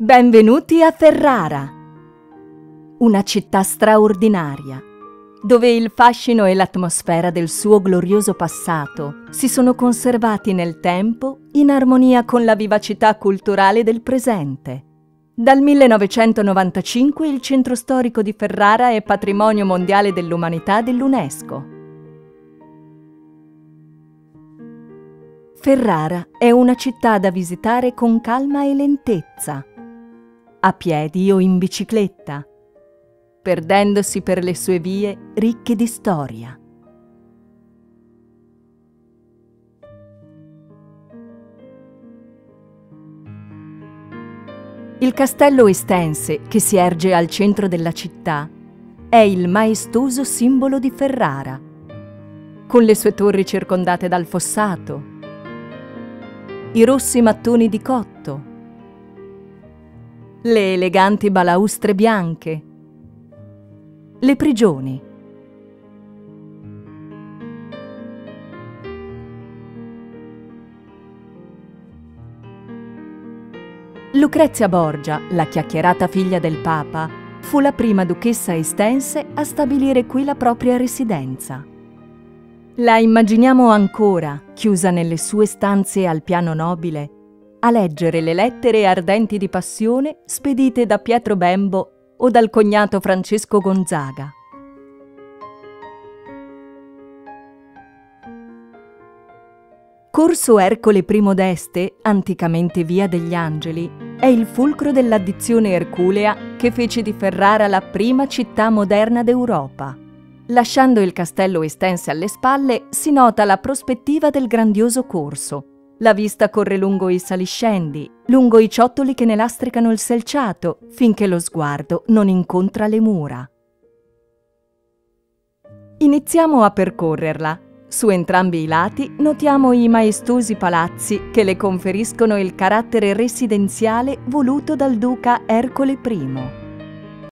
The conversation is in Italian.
Benvenuti a Ferrara, una città straordinaria, dove il fascino e l'atmosfera del suo glorioso passato si sono conservati nel tempo in armonia con la vivacità culturale del presente. Dal 1995 il centro storico di Ferrara è patrimonio mondiale dell'umanità dell'UNESCO. Ferrara è una città da visitare con calma e lentezza, a piedi o in bicicletta, perdendosi per le sue vie ricche di storia. Il castello estense, che si erge al centro della città, è il maestoso simbolo di Ferrara, con le sue torri circondate dal fossato, i rossi mattoni di cotto, le eleganti balaustre bianche, le prigioni. Lucrezia Borgia, la chiacchierata figlia del Papa, fu la prima duchessa estense a stabilire qui la propria residenza. La immaginiamo ancora, chiusa nelle sue stanze al piano nobile, a leggere le lettere ardenti di passione spedite da Pietro Bembo o dal cognato Francesco Gonzaga. Corso Ercole I d'Este, anticamente Via degli Angeli, è il fulcro dell'addizione erculea che fece di Ferrara la prima città moderna d'Europa. Lasciando il castello estense alle spalle, si nota la prospettiva del grandioso corso. La vista corre lungo i saliscendi, lungo i ciottoli che ne lastricano il selciato, finché lo sguardo non incontra le mura. Iniziamo a percorrerla. Su entrambi i lati notiamo i maestosi palazzi che le conferiscono il carattere residenziale voluto dal duca Ercole I.